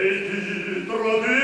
et ti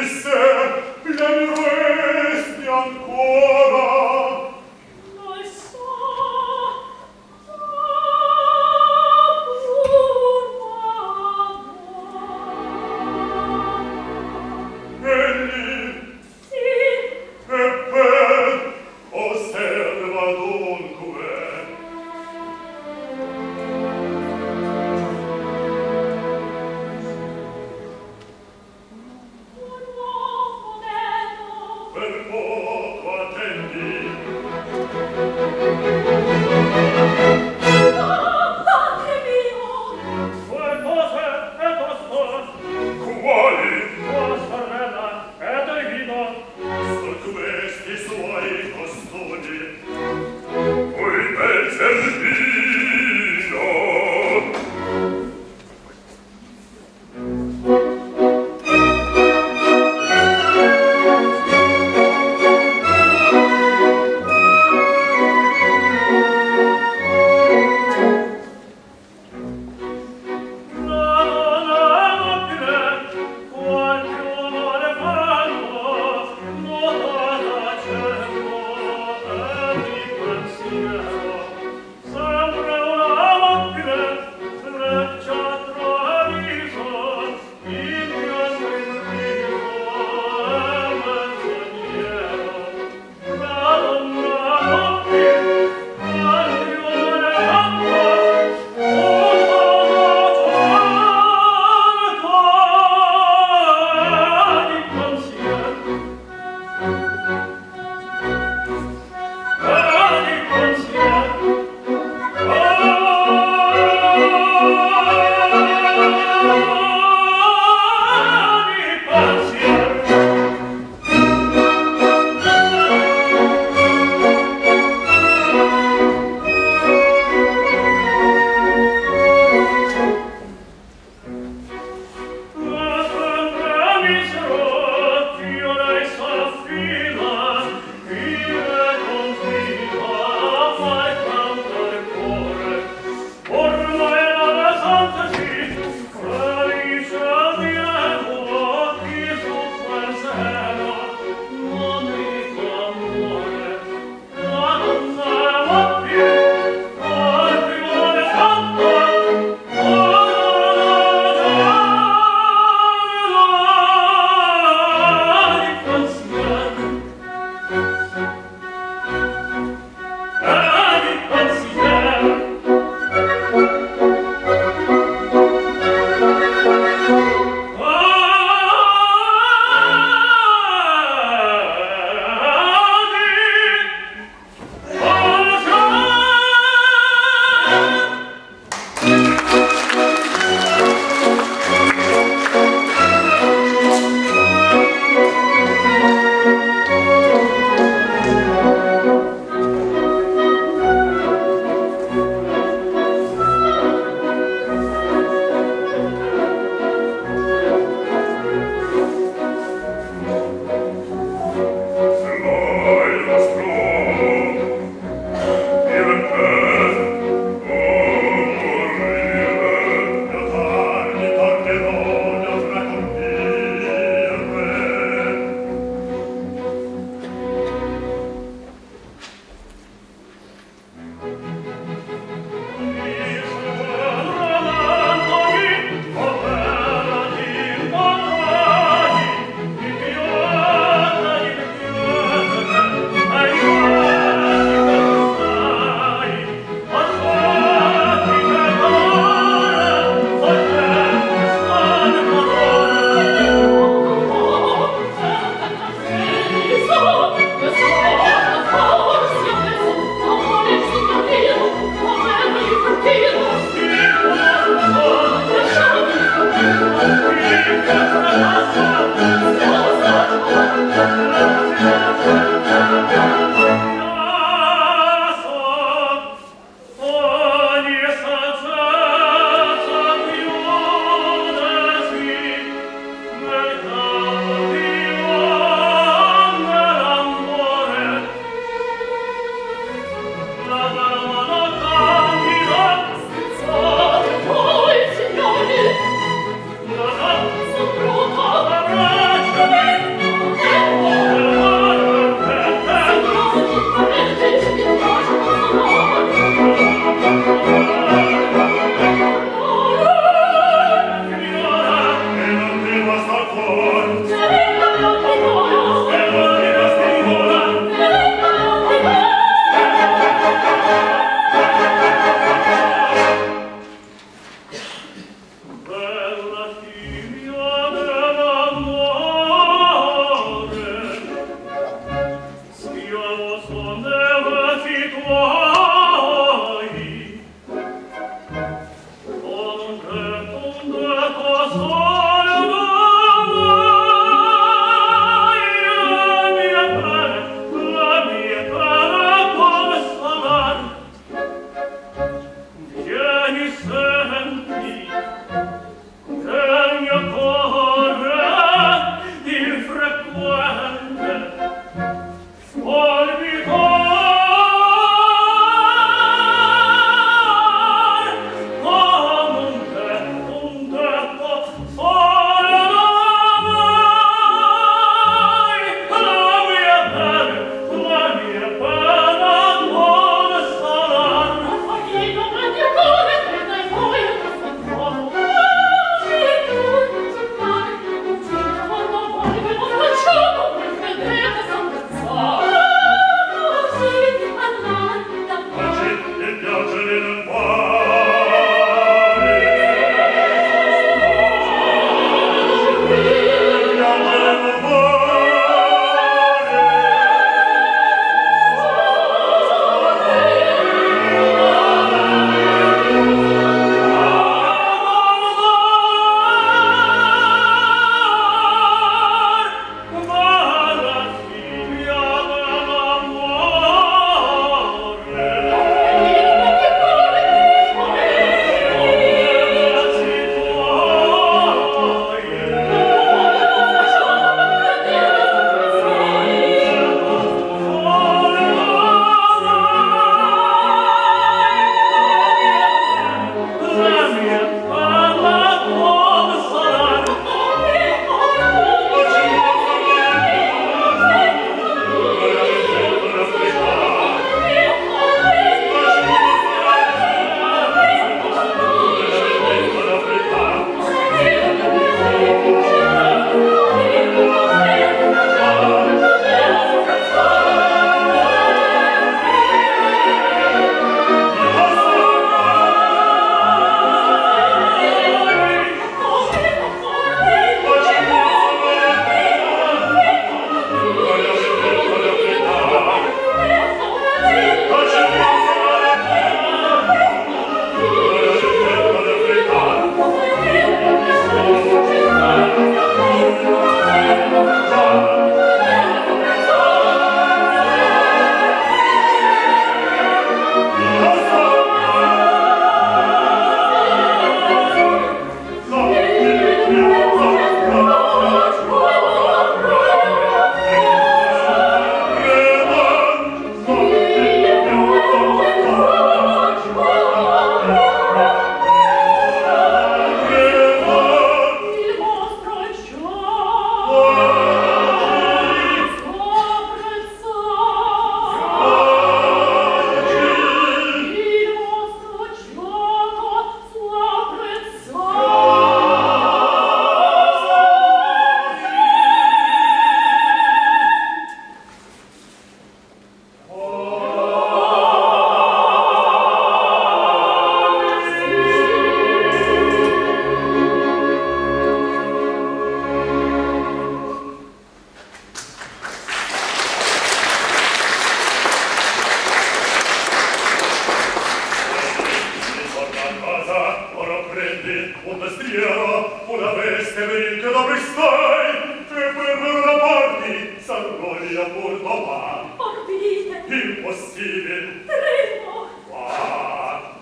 Cordova. Orbite. Impossibile. Tremo. Qua.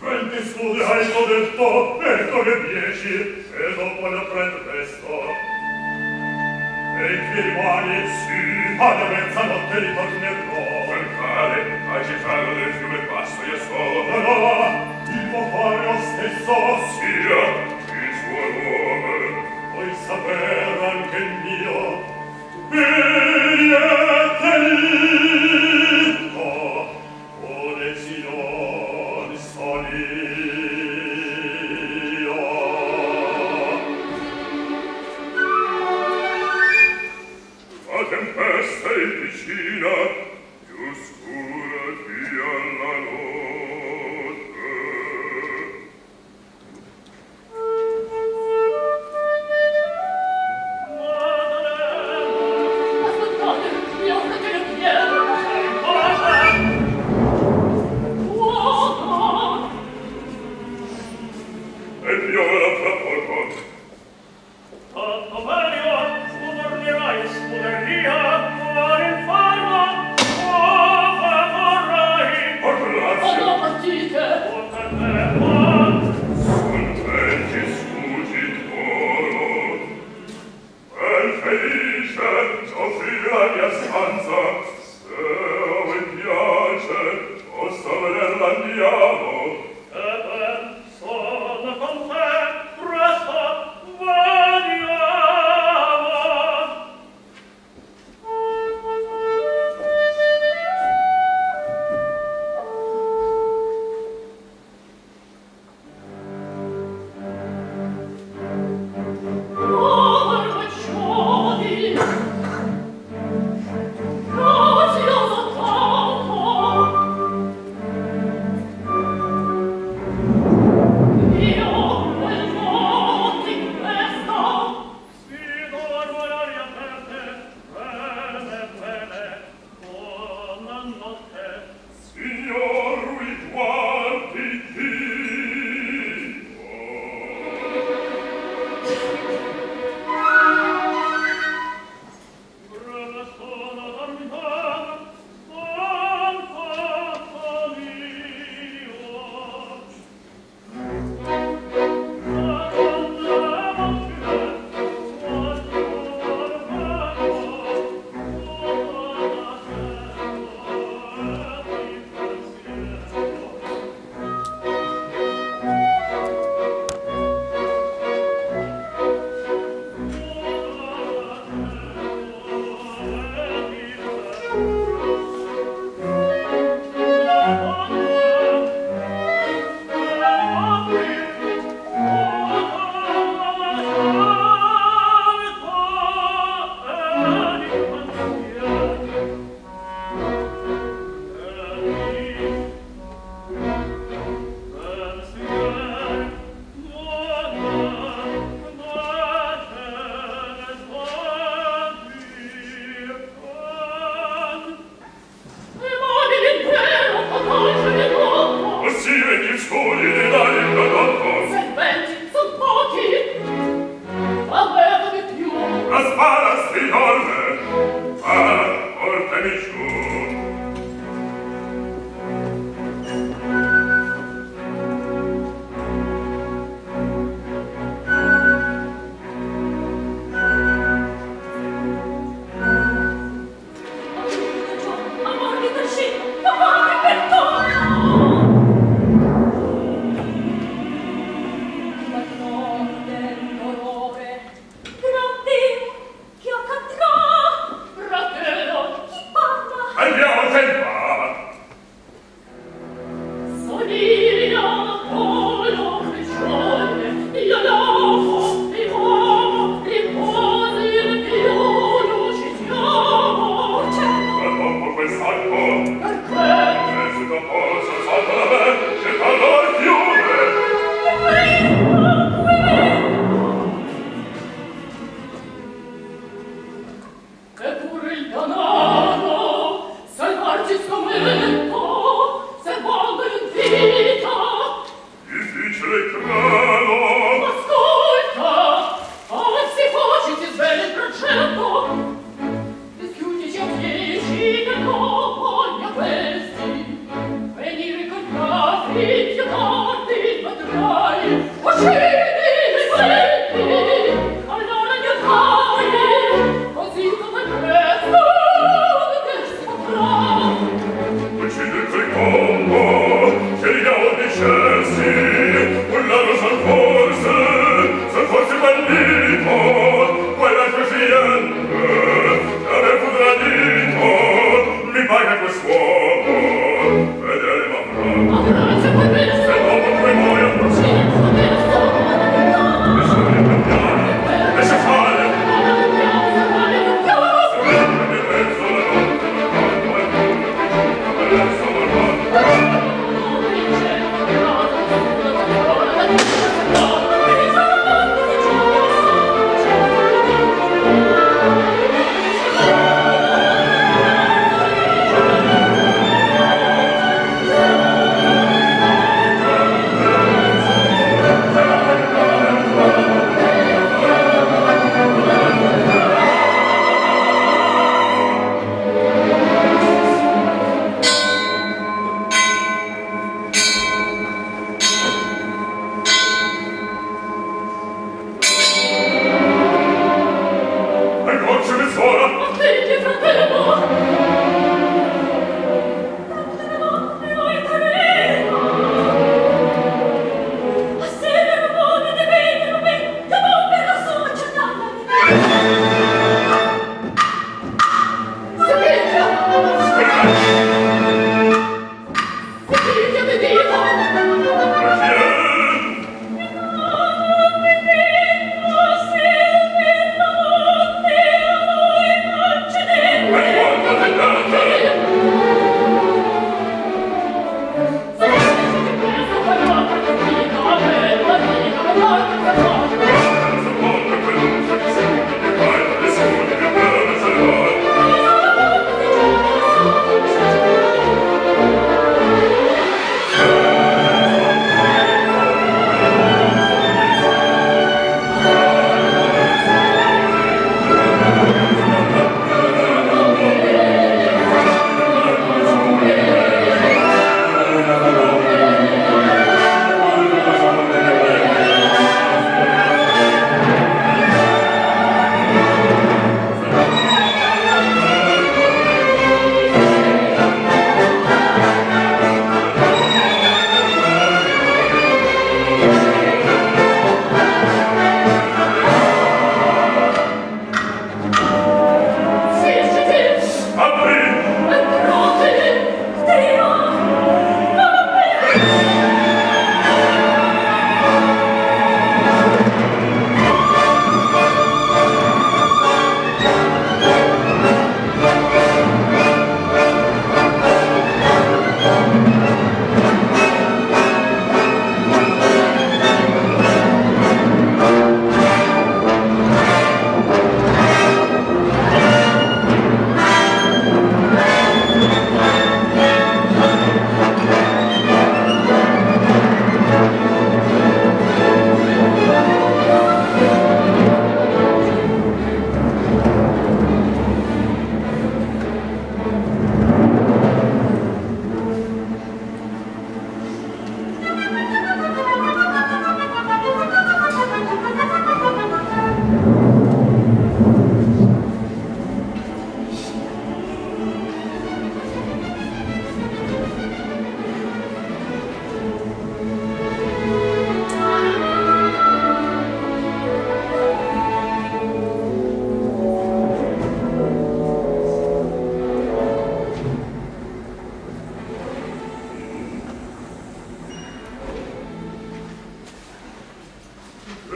Venti scudi hai detto, ecco che dieci, e dopo ne prendo presto. E che rimane sì ad mezzanotte ritornerò per fare a cifrarlo del fiume passo io solo darò il tuo cuore lo stesso. Sia il suo nome puoi saper anche il mio. Bene te lì.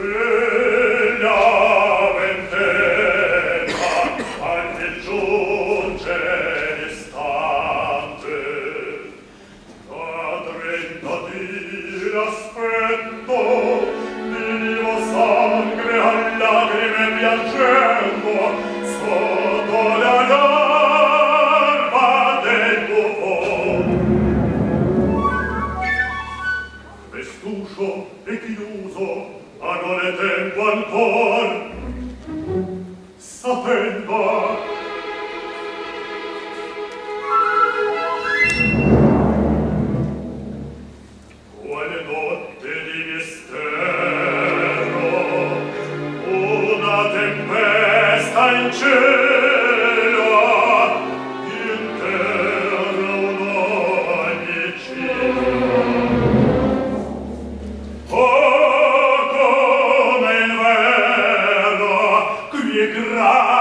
Yeah. grande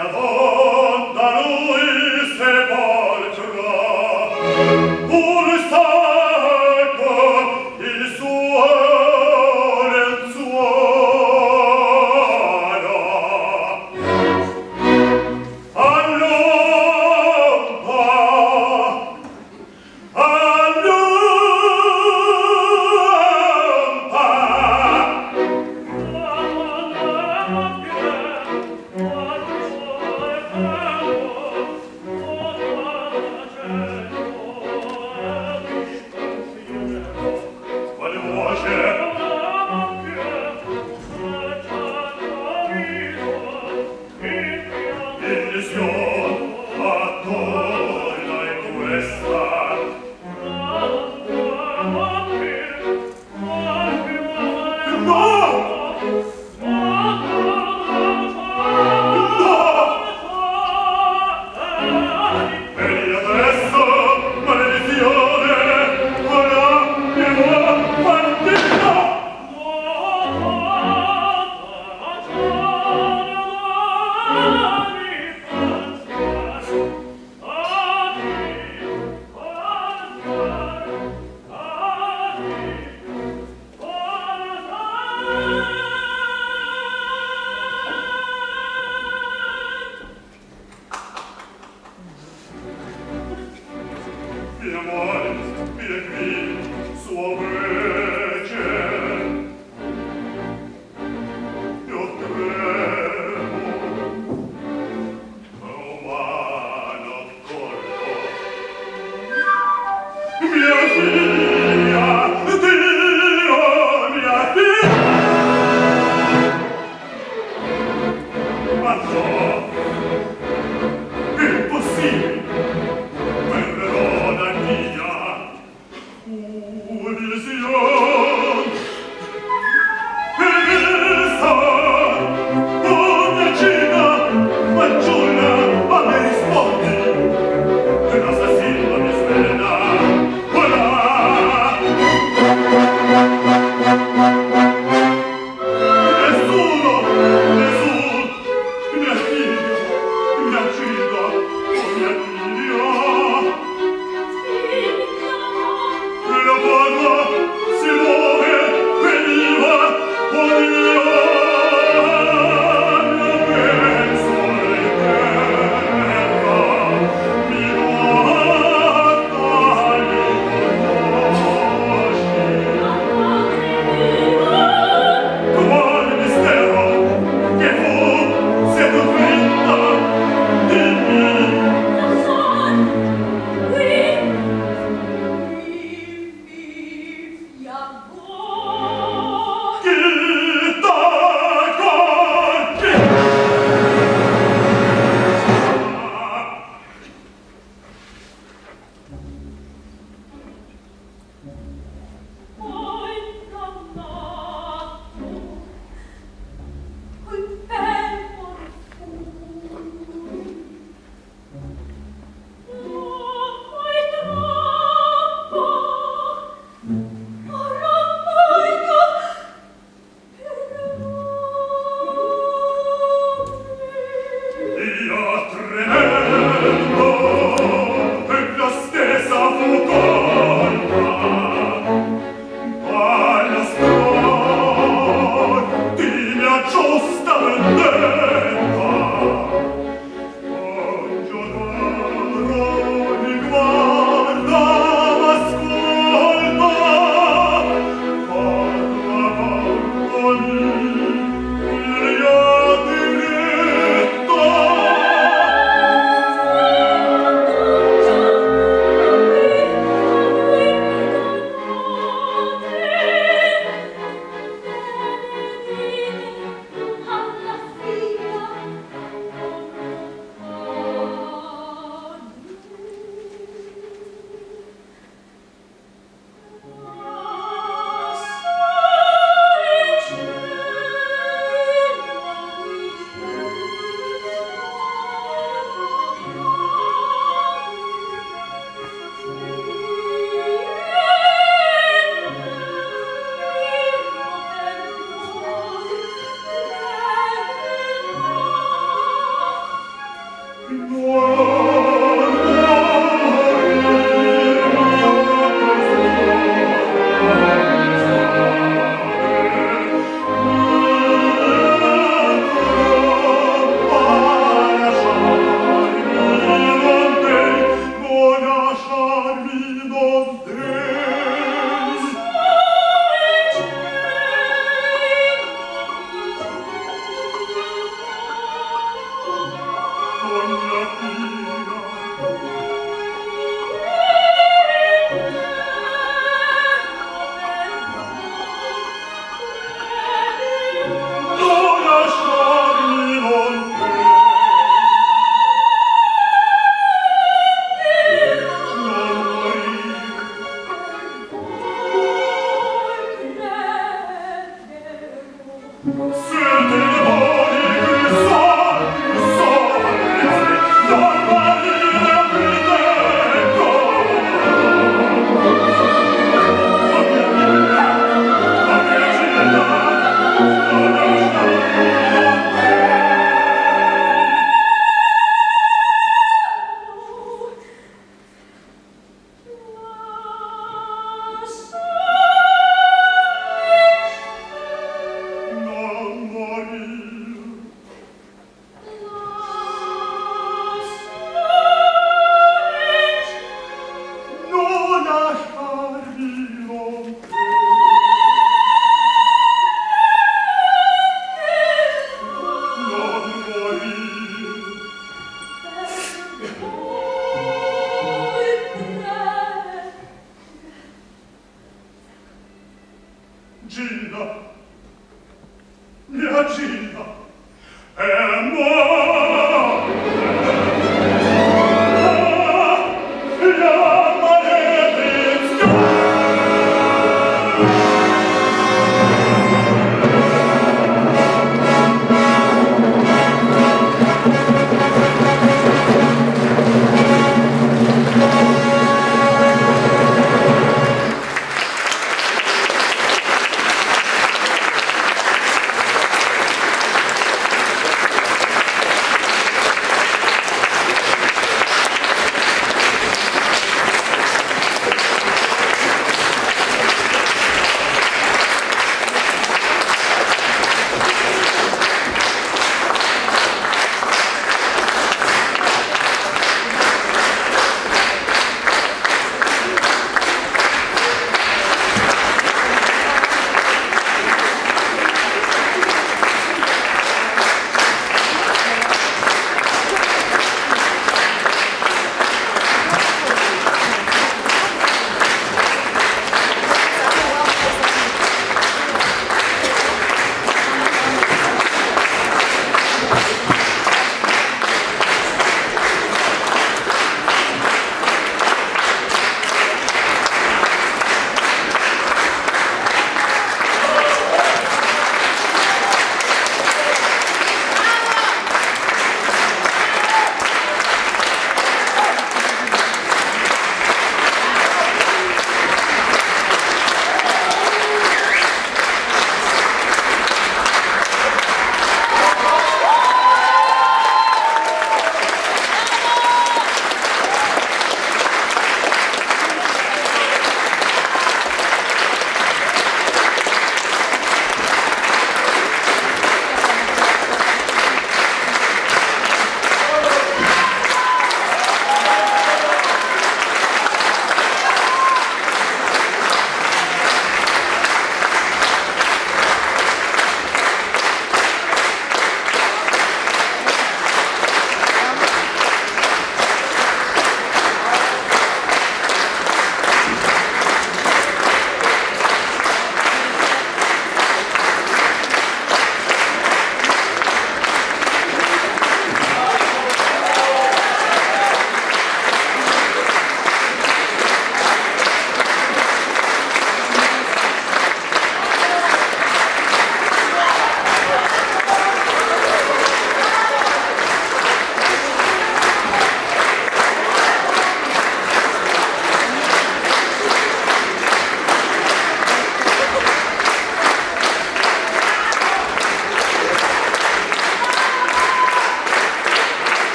Jawohl!